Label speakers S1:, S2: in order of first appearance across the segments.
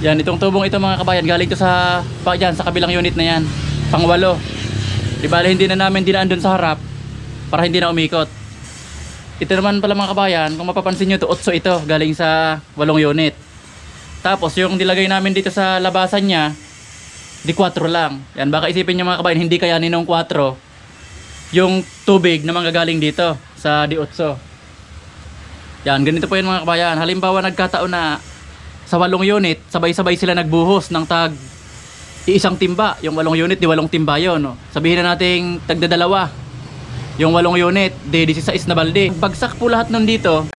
S1: Yan, itong tubong ito mga kabayan, galing to sa, pa, dyan, sa kabilang unit na yan. Pangwalo. Di bale, hindi na namin dinaan dun sa harap para hindi na umikot. Ito naman pala mga kabayan, kung mapapansin nyo to, 8 ito, galing sa walong unit. Tapos yung nilagay namin dito sa labasan niya, di 4 lang. Yan, baka isipin nyo mga kabayan, hindi kayanin ng 4 yung tubig na manggagaling dito sa D8. Yan, ganito po yun mga kabayan. Halimbawa nagkataon na sa walong unit, sabay-sabay sila nagbuhos ng tag iisang timba. Yung walong unit, di walong timba yun. No? Sabihin na nating tagdadalawa. Yung walong unit, di 16 na balde. Bagsak po lahat nun dito.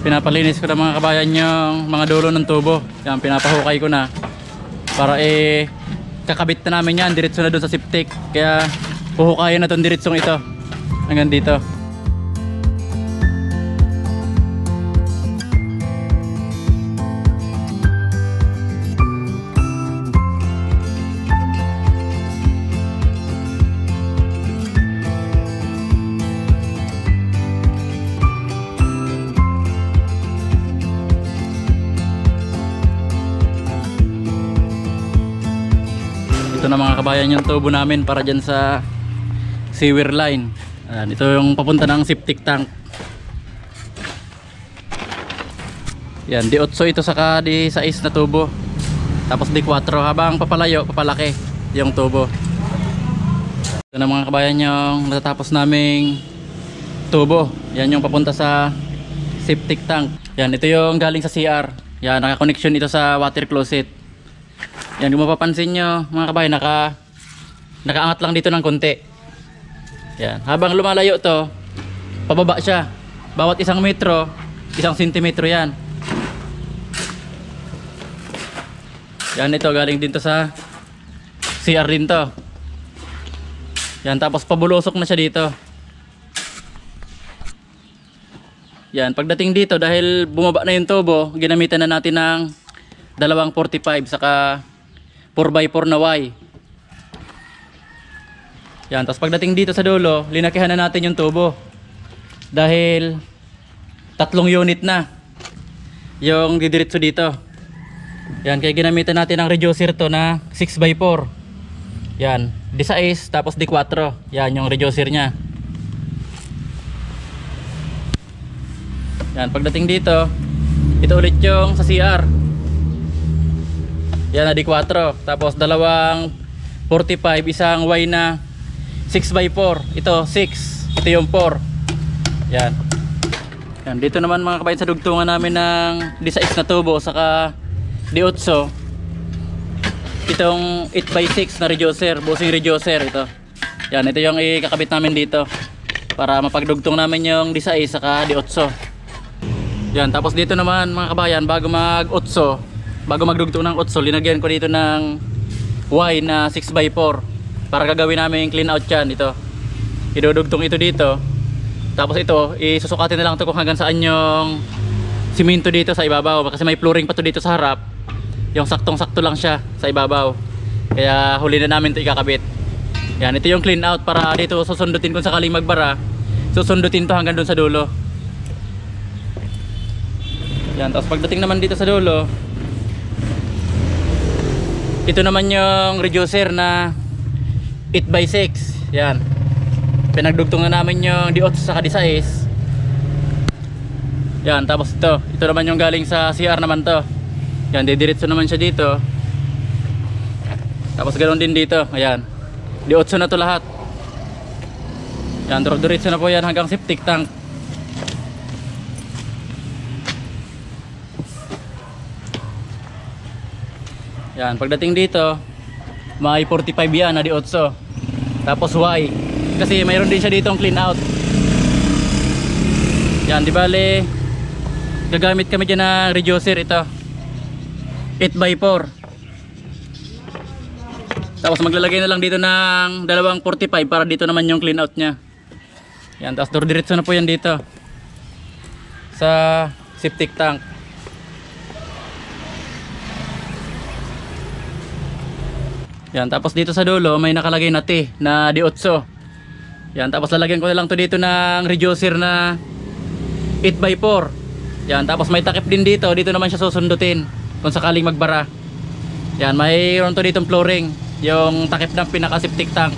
S1: Pinapalinis ko na mga kabayan yung mga dulo ng tubo. Yan, pinapahukay ko na. Para eh, kakabit na namin yan. Diretso na doon sa siptik. Kaya, puhukayin na itong diretsong ito. Hanggang dito. Kabayan yung tubo namin para dyan sa sewer line. Ayan, ito yung papunta ng septic tank. Yan, di 8 ito saka di 6 na tubo. Tapos di 4 habang papalayo, papalaki yung tubo. Ito na mga kabayan yung natatapos naming tubo. Yan yung papunta sa septic tank. Yan, ito yung galing sa CR. Yan, naka-connection ito sa water closet. Yan, kung mapapansin nyo mga kabayan, naka, nakaangat lang dito ng konti. Yan, habang lumalayo to, pababa siya. Bawat isang metro, isang sentimetro yan. Yan, ito galing dito sa CR din to. Yan, tapos pabulusok na siya dito. Yan, pagdating dito, dahil bumaba na yung tubo, ginamitan na natin ng dalawang 45 saka 4x4 na Y. Yan, tapos pagdating dito sa dulo, linakihan na natin yung tubo. Dahil tatlong unit na yung didiretso dito. Yan, kaya ginamitan natin ang reducer to na 6x4. Yan, D6 tapos D4. Yan yung reducer niya. Yan, pagdating dito, ito ulit yung sa CR. Yan na D4. Tapos dalawang 45, isang Y na 6x4. Ito 6. Ito yung 4. Yan. Yan, dito naman mga kabayan sa dugtungan namin ng D6 na tubo saka D8. Itong 8x6 na reducer, busing reducer ito. Yan, ito yung ikakabit namin dito para mapagdugtong namin yung D6 saka D8. Yan, tapos dito naman mga kabayan, bago mag 8, bago magdugtong ng 8, linagyan ko dito ng Y na 6x4 para gagawin namin yung clean out yan ito. Idudugtong ito dito. Tapos ito, isusukatin na lang ito kung hanggang saan yung simento dito sa ibabaw kasi may flooring pa to dito sa harap. Yung saktong-sakto lang siya sa ibabaw. Kaya huli na namin ito ikakabit. Yan, ito yung clean out para dito susundutin kung sakaling magbara. Susundutin to hanggang doon sa dulo. Yan, tapos pagdating naman dito sa dulo, ito naman yung reducer na 8x6. Yan. Pinagdugtungan namin yung D8 sa D6. Yan, tapos ito. Ito naman yung galing sa CR naman to. Yan, didiretso naman siya dito. Tapos ganoon din dito. Ayan. D8 na to lahat. Yan, diretso na po yan hanggang septic tank. Yan, pagdating dito, may 45 yan na di 8. Tapos Y. Kasi mayroon din siya dito ang clean out. Yan, di bale, gagamit kami dyan ng reducer ito. 8x4. Tapos maglalagay na lang dito ng dalawang 45 para dito naman yung clean out niya. Yan, tapos diretso na po yan dito. Sa septic tank. Yan, tapos dito sa dulo may nakalagay na T na D8. Yan, tapos lalagyan ko na lang to dito ng reducer na 8x4. Yan, tapos may takip din dito. Dito naman siya susundutin kung sakaling magbara. Yan, mayroon to ditong flooring. Yung takip ng pinaka-septic tank.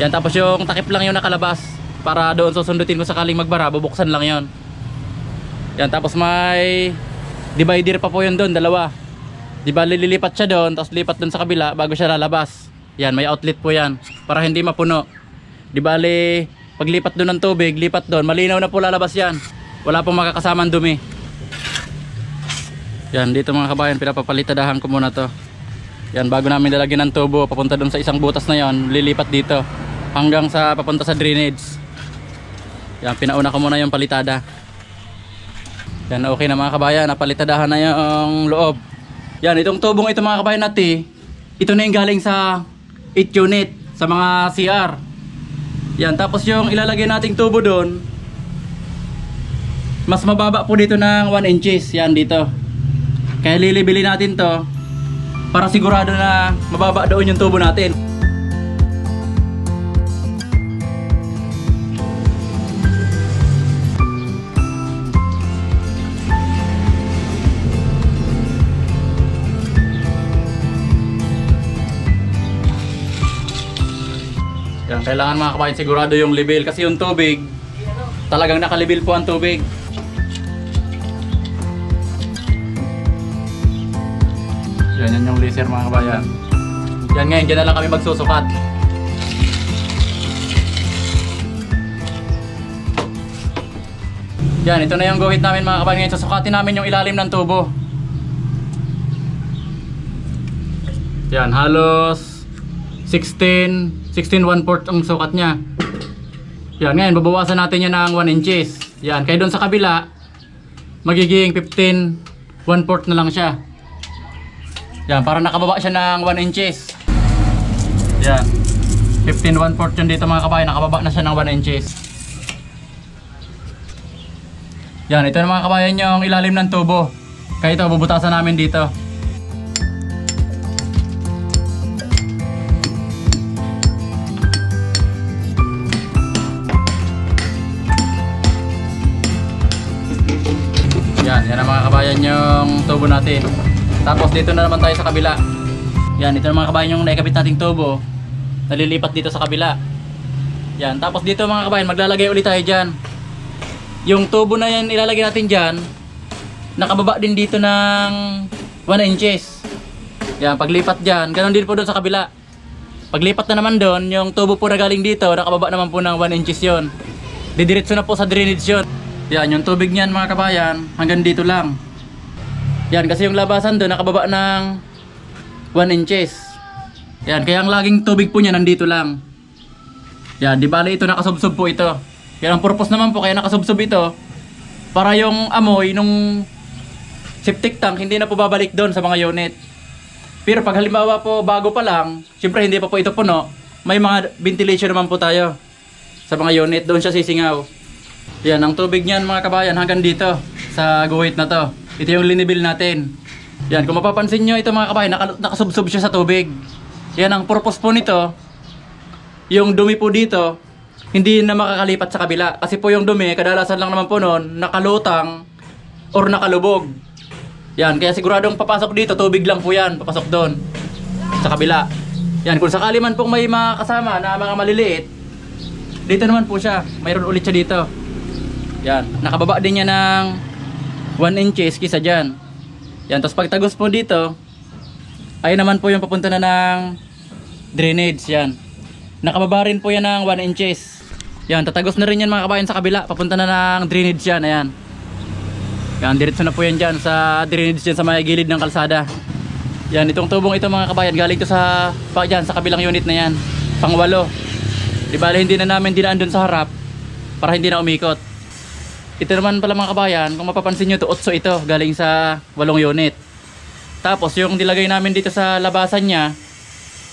S1: Yan, tapos yung takip lang yung nakalabas. Para doon susundutin kung sakaling magbara, bubuksan lang yon. Yan, tapos may divider pa po yun doon, dalawa. Di ba lilipat siya doon, tapos lipat doon sa kabila bago siya lalabas. Yan, may outlet po yan para hindi mapuno. Di bali, paglipat doon ng tubig, lipat doon, malinaw na po lalabas yan. Wala pong makakasamang dumi. Yan, dito mga kabayan, pinapapalitadahan ko muna to. Yan, bago namin lalagyan ng tubo, papunta doon sa isang butas na yon, lilipat dito. Hanggang sa papunta sa drainage. Yan, pinauna ko muna yung palitada. Yan, okay na mga kabayan, napalitadahan na yung loob. Yan, itong tubong ito mga kabayan natin, ito na yung galing sa 8 unit, sa mga CR. Yan, tapos yung ilalagay nating tubo doon, mas mababa po dito ng 1 inches, yan dito. Kaya lilibili natin to, para sigurado na mababa doon yung tubo natin. Yan, kailangan mga kabayan sigurado yung level kasi yung tubig talagang nakalevel po ang tubig. Yan, yan yung laser mga kabayan. Yan ngayon, dyan na lang kami magsusukat. Yan, ito na yung guhit namin mga kabayan. Ngayon, susukatin namin yung ilalim ng tubo. Yan, halos 16, 16 1 4 ang sukat niya. Yan, ngayon babawasan natin yan ng 1 inches. Yan, kaya doon sa kabila magiging 15 1 4 na lang siya. Yan, para nakababa siya ng 1 inches. Yan. 15 1 4 yun dito mga kabayan, nakababa na siya ng 1 inches. Yan, ito na mga kabayan yung ilalim ng tubo. Kaya ito, bubutasan namin dito. Yan, yan ang mga kabayan yung tubo natin. Tapos dito na naman tayo sa kabila. Yan, ito na mga kabayan yung naikabit nating tubo. Nalilipat dito sa kabila. Yan, tapos dito mga kabayan, maglalagay ulit tayo dyan. Yung tubo na yan ilalagay natin dyan, nakababa din dito ng 1 inches. Yan, paglipat dyan, ganun din po doon sa kabila. Paglipat na naman doon, yung tubo po na galing dito, nakababa naman po ng 1 inches yon. Didiretso na po sa drainage yun. Yan, yung tubig niyan mga kabayan, hanggang dito lang. Yan, kasi yung labasan doon, nakababa ng 1 inches. Yan, kaya ang laging tubig po niya nandito lang. Yan, di bali ito nakasubsob po ito. Yan ang purpose naman po kaya nakasubsob ito para yung amoy nung septic tank hindi na po babalik doon sa mga unit. Pero pag halimbawa po bago pa lang, syempre hindi pa po ito puno, may mga ventilation naman po tayo sa mga unit, doon siya sisingaw. Yan, ang tubig niyan mga kabayan hanggang dito sa guhit na to. Ito yung linibil natin. Yan, kung mapapansin nyo ito mga kabayan, naka, nakasubsob siya sa tubig. Yan, ang purpose po nito, yung dumi po dito, hindi na makakalipat sa kabila. Kasi po yung dumi, kadalasan lang naman po noon, nakalutang or nakalubog. Yan, kaya siguradong papasok dito, tubig lang po yan, papasok doon sa kabila. Yan, kung sakali man pong may mga kasama na mga maliliit, dito naman po siya, mayroon ulit siya dito. Yan, nakababa din niya ng 1 inches kisa dyan. Yan, tapos pagtagos po dito, ay naman po yung papunta na ng drainage, yan. Nakababa rin po yan ng 1 inches. Yan, tatagos na rin yan mga kabayan sa kabila. Papunta na ng drainage yan, ayan. Yan, diretso na po yan dyan sa drainage dyan sa may gilid ng kalsada. Yan, itong tubong ito mga kabayan, galing to sa, pa, dyan, sa kabilang unit na yan. Pangwalo. Di bale, hindi na namin dinaan dun sa harap para hindi na umikot. Ito naman pala mga kabayan, kung mapapansin nyo to, 8 ito, galing sa 8 unit. Tapos yung nilagay namin dito sa labasan niya,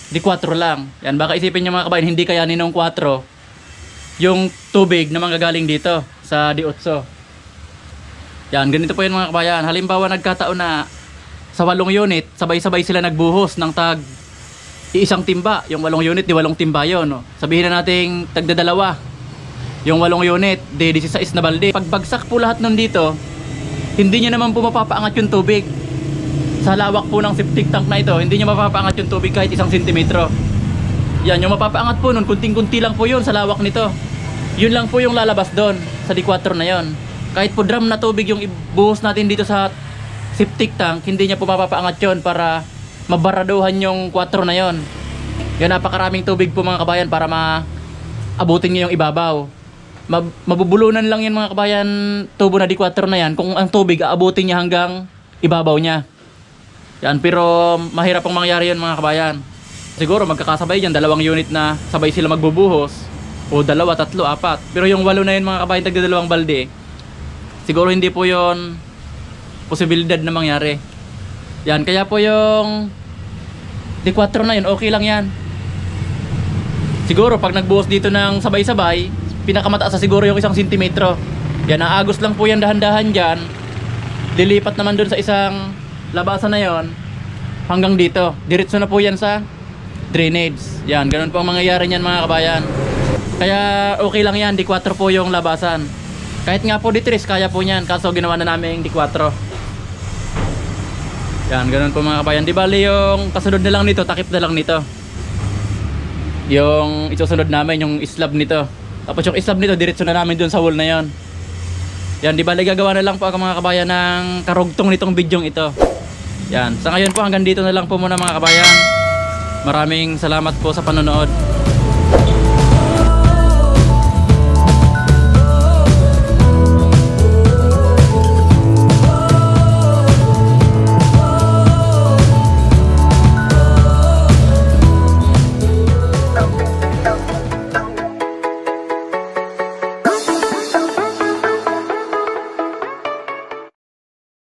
S1: di 4 lang. Yan, baka isipin nyo mga kabayan, hindi kayanin ng 4 yung tubig na manggagaling dito sa D8. Yan, ganito po yun mga kabayan. Halimbawa nagkataon na sa 8 unit, sabay-sabay sila nagbuhos ng tag iisang timba. Yung walong unit, di walong timba yun. No? Sabihin na nating tagdadalawa. Yung walong unit, di 16 na balde. Pagbagsak po lahat nun dito, hindi niya naman po mapapaangat yung tubig. Sa lawak po ng septic tank na ito, hindi niya mapapaangat yung tubig kahit isang sentimetro. Yan, yung mapapaangat po nun, kunting-kunti lang po yun sa lawak nito. Yun lang po yung lalabas doon sa D4 na yon. Kahit po drum na tubig yung ibuhos natin dito sa septic tank, hindi niya po mapapaangat yon para mabaraduhan yung 4 na yon. Yan, napakaraming tubig po mga kabayan para maabutin niyo yung ibabaw. Mab- mabubulunan lang yan mga kabayan, tubo na D4 na yan, kung ang tubig aabutin niya hanggang ibabaw niya. Yan, pero mahirap pong mangyari yun mga kabayan. Siguro magkakasabay dyan, dalawang unit na sabay sila magbubuhos. O dalawa, tatlo, apat. Pero yung walo na yun mga kabayan, tagdadalawang balde. Siguro hindi po yon posibilidad na mangyari. Yan, kaya po yung D4 na yun, okay lang yan. Siguro pag nagbuhos dito ng sabay-sabay, pinakamataas sa siguro yung isang sentimetro. Yan, naagos lang po yan dahan-dahan dyan. Dilipat naman dun sa isang labasan na yon hanggang dito. Diretso na po yan sa drainage. Yan, ganun po ang mangyayari niyan mga kabayan. Kaya okay lang yan, D4 po yung labasan. Kahit nga po D3, kaya po niyan. Kaso ginawa na namin D4. Yan, ganun po mga kabayan. Di bali yung kasunod na lang nito, takip na lang nito. Yung isusunod namin, yung slab nito. Tapos yung slab nito, diretso na namin dun sa wall na yon. Yan, di bali gagawa na lang po ako mga kabayan ng karugtong nitong bidyong ito. Yan, sa ngayon po hanggang dito na lang po muna mga kabayan. Maraming salamat po sa panonood.